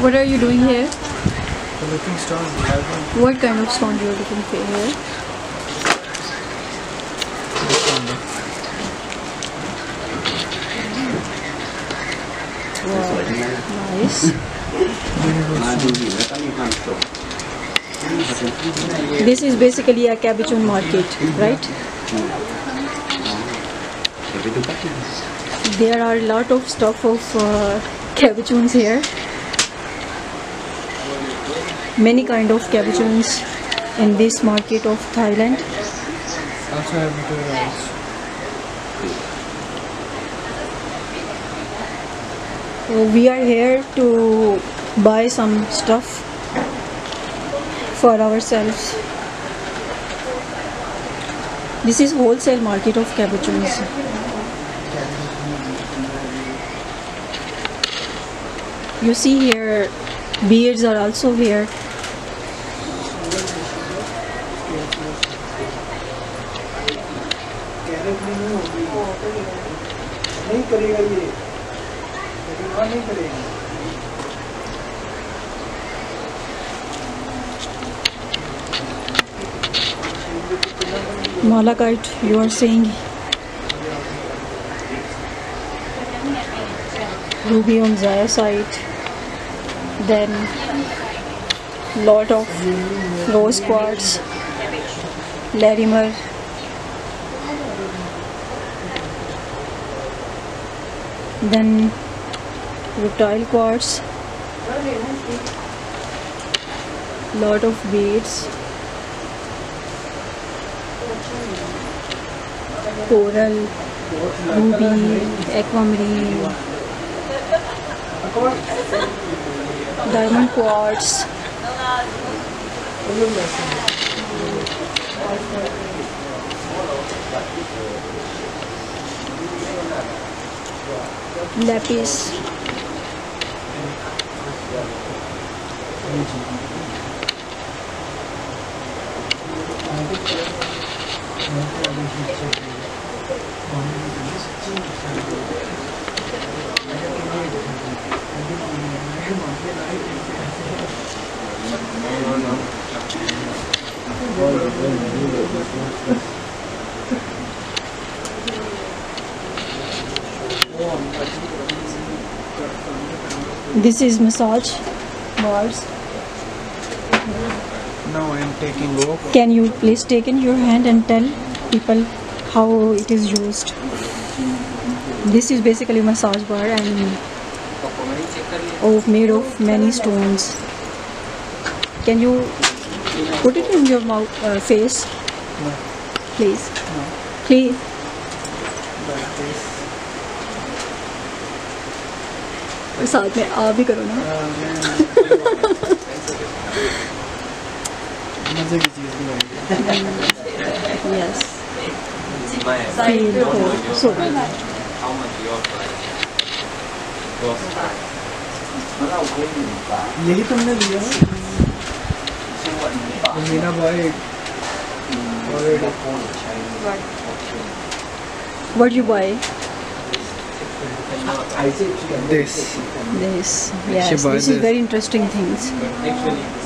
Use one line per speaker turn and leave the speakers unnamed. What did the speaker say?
What are you doing here?
Looking stones.
What kind of stone you are looking for here? Nice. this is basically a cabbage market, right? there are a lot of stuff of uh, cabochons here. Many kind of cabochons in this market of Thailand.
So uh,
uh, we are here to buy some stuff for ourselves. This is wholesale market of cabochons you see here beards are also here. Malachite, you are saying ruby on zoisite then lot of rose quartz, larimar, then rutile quartz, lot of beads. coral, ruby, aquamarine, diamond quartz, lapis, This is massage bars.
Now I am taking off.
Can you please take in your hand and tell people how it is used? This is basically massage bar and of made of many stones. Can you put it in your mouth uh, face,
No,
please?
no.
Please.
This.
साथ में आप भी करो ना।
Uh, मज़े की चीज़
yes so
यही तुमने लिया है? मीना भाई
what you buy?
This.
This yes this is very interesting things.
Actually,